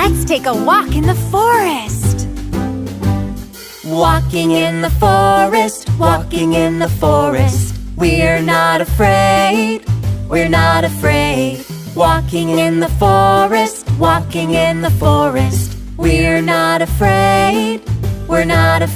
Let's take a walk in the forest. Walking in the forest, walking in the forest. We're not afraid, we're not afraid. Walking in the forest, walking in the forest. We're not afraid, we're not afraid.